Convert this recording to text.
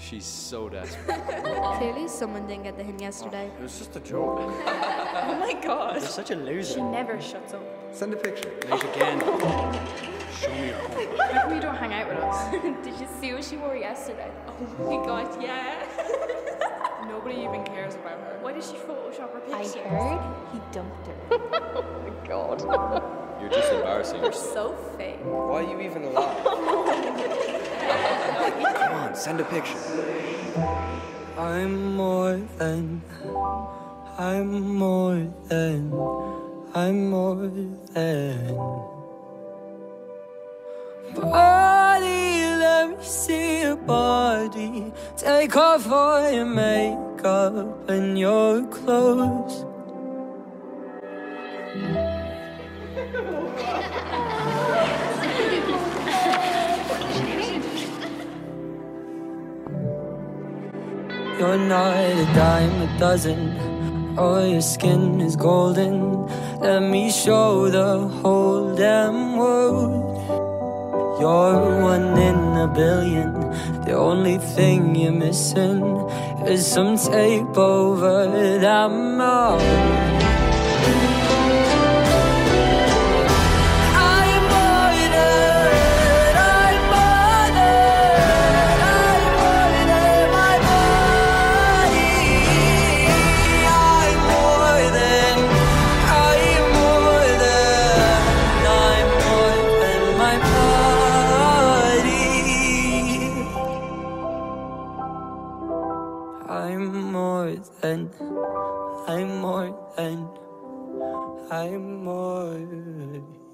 She's so desperate. Clearly, someone didn't get the hint yesterday. Oh, it was just a joke. Oh my god. You're such a loser. She never shuts up. Send a picture. Late again. Show me your phone. How come you don't hang out with us? Did you see what she wore yesterday? Oh my god, yeah. Nobody even cares about her. Why did she Photoshop her I pictures? heard he dumped her. Oh my god. You're just embarrassing You're yourself. so fake. Why are you even alive? Send a picture. I'm more than, I'm more than, I'm more than. Body, let me see your body. Take off all your makeup and your clothes. You're not a dime a dozen, all your skin is golden. Let me show the whole damn world. You're one in a billion. The only thing you're missing is some tape over that mouth. I'm more than, I'm more than, I'm more.